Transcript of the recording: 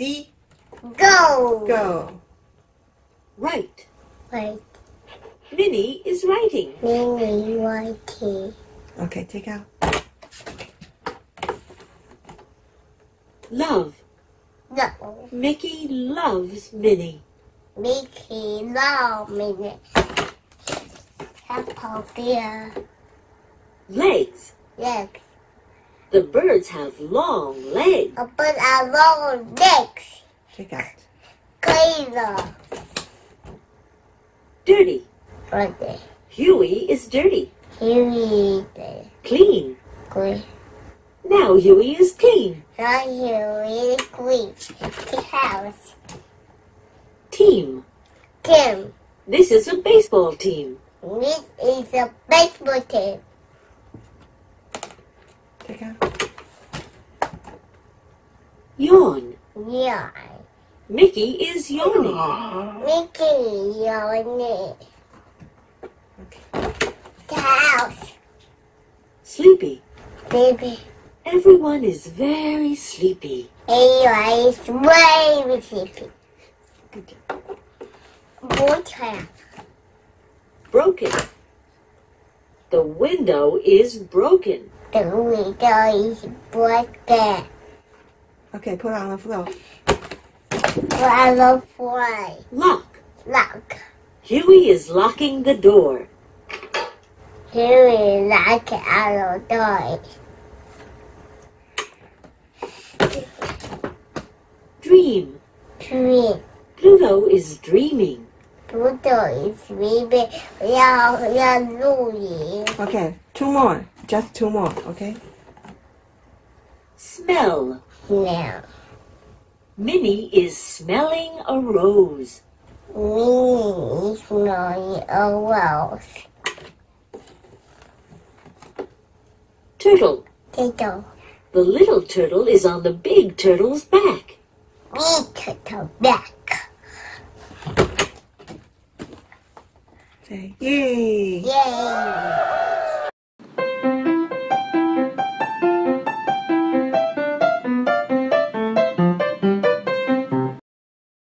D. Go. Go. Right. Wait. Minnie is writing. Minnie writing. Okay, take out. Love. No. Mickey loves Minnie. Mickey love Minnie. Apple beer. Legs. Yes. The birds have long legs. But I long legs. Take out. Cleaner. Dirty. Birthday. Huey is dirty. Here is the Clean. green. Now Huey is clean. Now here is green. The house. Team. Tim. This is a baseball team. This is a baseball team. Take out. Yawn. Yeah. Mickey is yawning. Mickey, yawning. Okay. The house. Sleepy. Baby. Everyone is very sleepy. Anyway, it's very sleepy. Good. Water. Broken. The window is broken. The window is broken. Okay, put it on the floor. Put on the floor. Lock. Lock. Huey is locking the door. Huey locking our door. Dream. Dream. Pluto is dreaming. Pluto is dreaming. We are, we are dreaming. Okay, two more. Just two more, okay? Smell smell. Minnie is smelling a rose. Minnie is smelling a rose. Turtle. Turtle. The little turtle is on the big turtle's back. Big turtle back. Say, yay! Yay!